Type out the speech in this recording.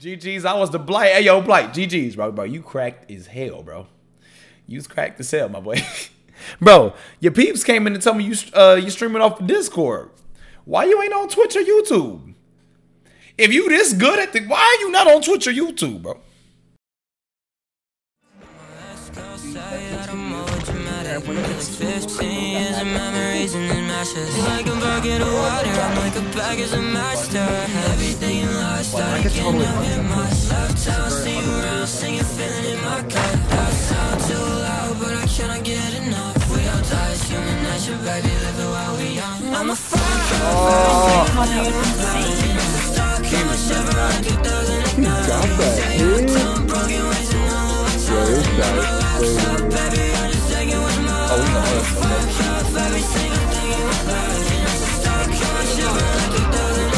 GG's, I was the blight. Hey, yo, blight. GG's, bro. Bro, you cracked as hell, bro. You cracked as hell, my boy. bro, your peeps came in and told me you uh you streaming off Discord. Why you ain't on Twitch or YouTube? If you this good at the, why are you not on Twitch or YouTube, bro? Like a bucket of water, like a package of master. Everything you lost, I can now in my left house See you around, singing, feeling in my gut I sound too loud, but I cannot get enough. We all die, it's human nature, baby, live it while we young I'm a fire, oh. He got that, dude. Yeah, this guy